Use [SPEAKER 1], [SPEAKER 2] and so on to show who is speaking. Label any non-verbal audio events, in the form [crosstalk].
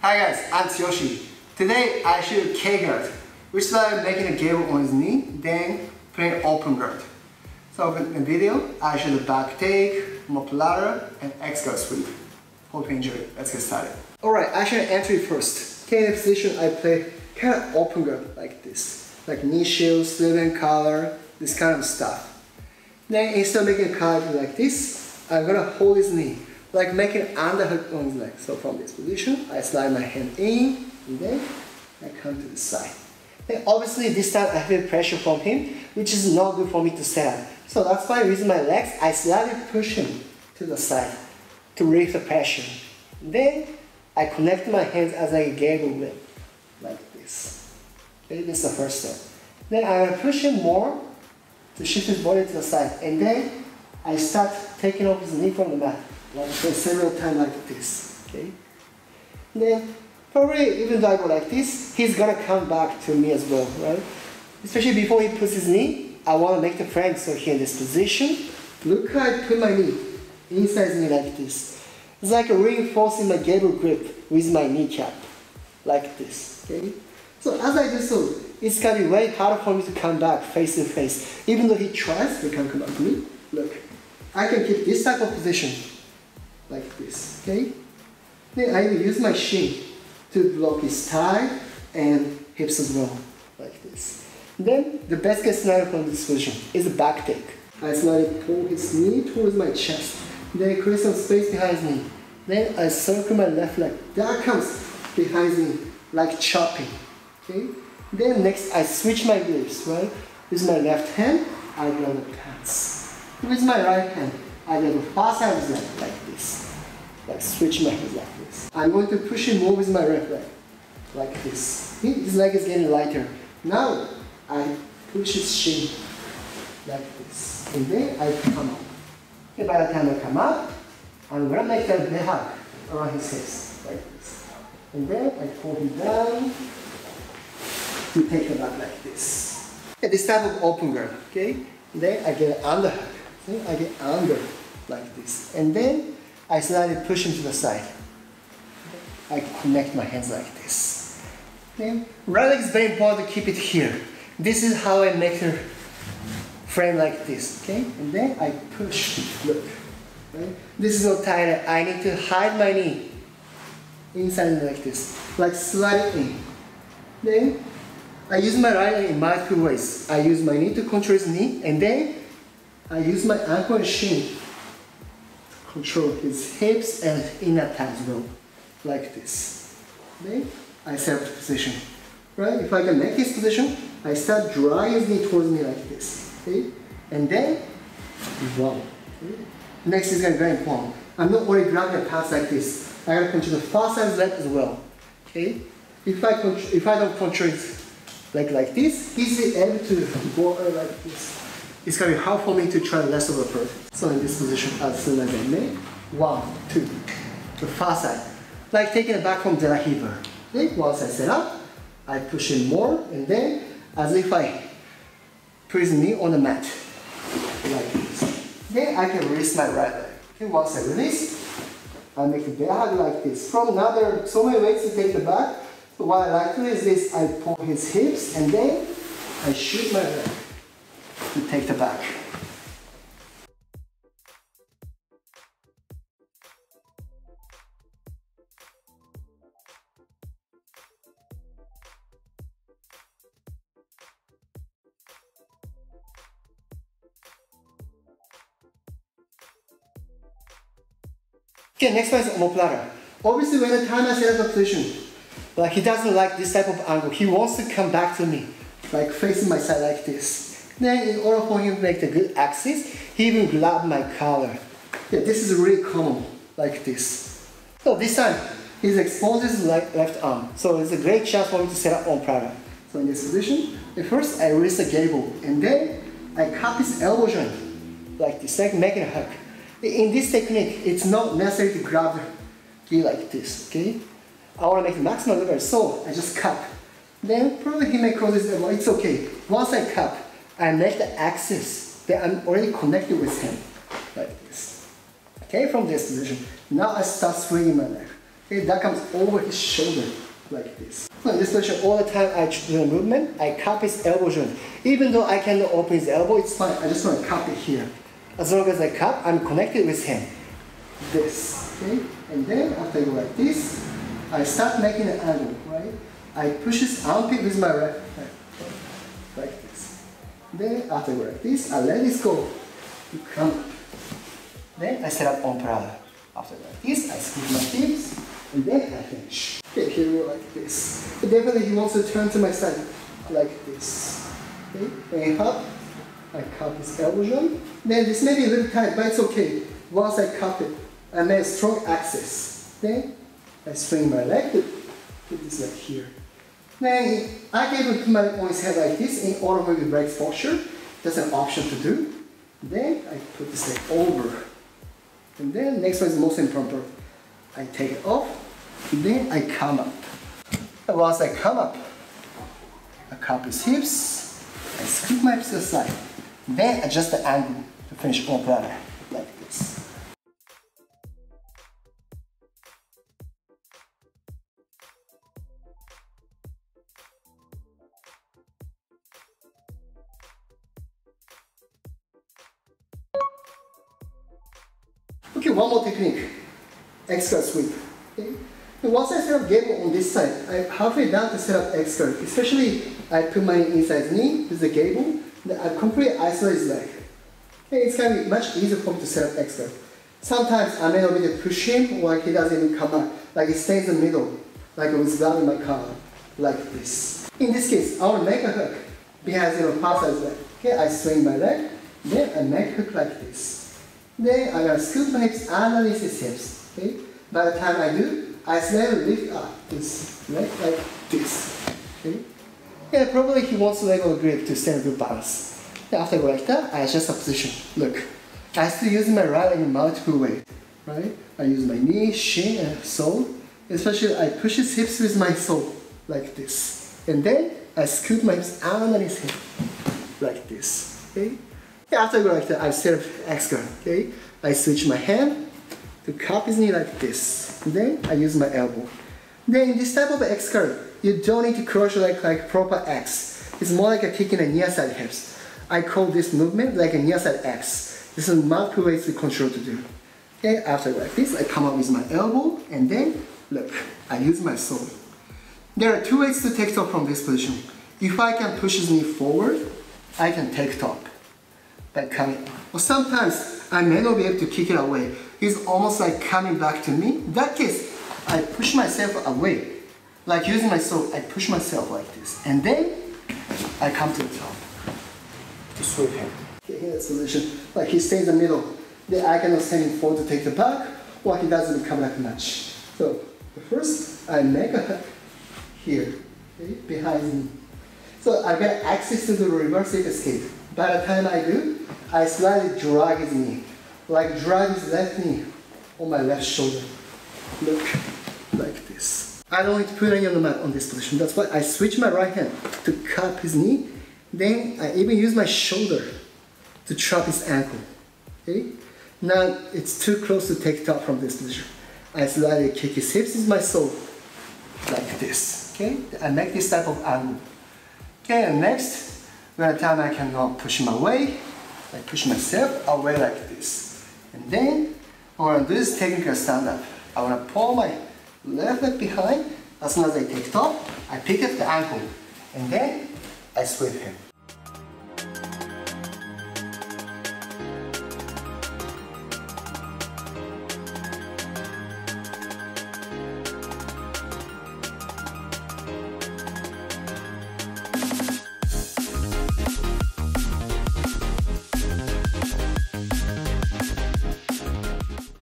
[SPEAKER 1] Hi guys, I'm Tsuyoshi. Today I show you K guard. We started making a gable on his knee, then playing open guard. So in the video, I show the back take, omoplata, and X guard sweep. Hope you enjoy it. Let's get started. Alright, I show you entry first. Okay, in the position I play kind of open guard like this. Like knee shield, sleeve collar, this kind of stuff. Then instead of making a collar like this, I'm gonna hold his knee like making underhook on his leg. So from this position, I slide my hand in, and then I come to the side. And obviously this time I feel pressure from him, which is not good for me to up. So that's why using my legs, I slightly push him to the side to relieve the pressure. Then I connect my hands as I gable grip, like this. Okay, this is the first step. Then I'm gonna push him more to shift his body to the side. And then I start taking off his knee from the mat like several times like this. Okay. Then probably even though I go like this, he's gonna come back to me as well, right? Especially before he puts his knee, I want to make the frame so here in this position. Look how I put my knee inside me like this. It's like reinforcing my gable grip with my kneecap, like this. Okay. So as I do so, it's gonna be way harder for me to come back face to face. Even though he tries, he can't come back to me. Look, I can keep this type of position this, okay? Then I will use my shin to block his thigh and hips as well, like this. Then the best case scenario from this position is a back take. I slightly pull his knee towards my chest. Then I create some space behind me. Then I circle my left leg. That comes behind me like chopping. Okay? Then next I switch my grips, right? With my left hand, I grab the pants. With my right hand, I go to far side leg like this. Like switch my hands like this. I'm going to push him more with my right leg. Like this. His leg is getting lighter. Now I push his shin like this. And then I come up. Okay, by the time I come up, I'm gonna make a hug around his hips like this. And then I pull him down to take him up like this. Okay, this type of open guard, okay? Then I get an underhook. See? I get under like this. And then I slightly push him to the side. I connect my hands like this. Then right leg is very important to keep it here. This is how I make the frame like this, okay? And then I push, look. Right? This is not tight. I need to hide my knee inside like this, like slightly. Then I use my right leg in multiple ways. I use my knee to control his knee, and then I use my ankle and shin control his hips and inner thighs well, like this. Okay? I set the position. Right? If I can make this position, I start drawing his knee towards me like this. Okay? And then, wow. Okay? Next is be very important. I'm not only grabbing the pass like this. I gotta control the far side leg as well. Okay? If I if I don't control it like like this, he's able to [laughs] go like this it's going to be hard for me to try rest of the approach. So in this position, as soon as I make, one, two, the far side. Like taking it back from the heaver. Okay, once I set up, I push in more, and then as if I his knee on the mat, like this. Then I can release my right leg. Okay, once I release, I make a bear hug like this. From are so many ways to take the back. What I like to do is this, I pull his hips, and then I shoot my leg to take the back. Okay, next one is omoplata. Obviously, when the time I set up the position, but he doesn't like this type of angle. He wants to come back to me, like facing my side like this. Then in order for him to make the good axis, he even grab my collar. Yeah, this is really common, like this. So this time, he's exposed his left arm. So it's a great chance for me to set up omoplata. So in this position, first I raise the gable, and then I cup his elbow joint, like this, like making a hook. In this technique, it's not necessary to grab the like this, okay? I want to make the maximum leverage, so I just cup. Then probably he may close his elbow, it's okay. Once I cup, I make the axis that I'm already connected with him, like this. Okay, from this position. Now I start swinging my leg. Okay, that comes over his shoulder like this. In this position, all the time I do the movement, I cup his elbow joint. Even though I cannot open his elbow, it's fine. I just want to cup it here. As long as I cup, I'm connected with him. This, okay? And then after I go like this, I start making an angle, right? I push his armpit with my right, right. Then after go like this, I let this go to come. Then I set up omoplata. After like this, I squeeze my hips, and then I finish. Okay, here we go like this. But definitely he wants to turn to my side, like this. Okay, and up, I cut his elbow joint. Then this may be a little tight, but it's okay. Once I cut it, I make a strong axis. Then I swing my leg to put this leg here. Then I can put my his head like this in omoplata brake posture. That's an option to do. Then I put this leg over. And then next one is the most important. I take it off, then I come up. And once I come up, I his hips, I scoop my hips to the side. Then adjust the angle to finish omoplata, Okay, one more technique. X guard sweep. Okay. Once I set up gable on this side, I'm halfway down to set up X guard. Especially, I put my inside knee with the gable, I completely isolate his leg. Okay, it's gonna be much easier for me to set up X guard. Sometimes I may not be able to push him, or like he doesn't even come up. Like he stays in the middle, like with in my car, like this. In this case, I to make a hook behind zero pass as leg. Okay, I swing my leg, then I make a hook like this. Then I'm gonna scoop my hips his. Okay? By the time I do, I slowly lift up this ah, leg like this. Okay? Yeah, probably he wants go of grip to stand good balance. Then after I like that, I adjust the position. Look, I still use my right leg in multiple ways. Right? I use my knee, shin, and sole. Especially I push his hips with my sole like this. And then I scoop my hips underneath him like this. Okay? After I go like that, I set up X guard, okay? I switch my hand to cup his knee like this. Then I use my elbow. Then in this type of X guard, you don't need to your leg like proper X. It's more like a kicking a near side hips. I call this movement like a near side X. This is multiple ways to control to do. Okay, after like this, I come up with my elbow and then look, I use my sole. There are two ways to take top from this position. If I can push his knee forward, I can take top by coming. Or sometimes I may not be able to kick it away. It's almost like coming back to me. In that case, I push myself away. Like using my soul, I push myself like this. And then I come to the top to sweep him. Okay, here's the solution. Like he stays in the middle. Then I cannot send him forward to take the back, or he doesn't come back much. So first, I make a hook here, okay, behind me. So I get access to the reverse escape. By the time I do, I slightly drag his knee, like drag his left knee on my left shoulder. Look, like this. I don't need to put any on the mat on this position. That's why I switch my right hand to cup his knee. Then I even use my shoulder to trap his ankle. Okay? Now it's too close to take top from this position. I slightly kick his hips with my sole, like this. Okay? I make this type of angle. Okay, and next, the time I cannot push him away, I push myself away like this. And then, I want to do this technical stand up. I want to pull my left leg behind. As soon as I take top, I pick up the ankle. And then, I sweep him.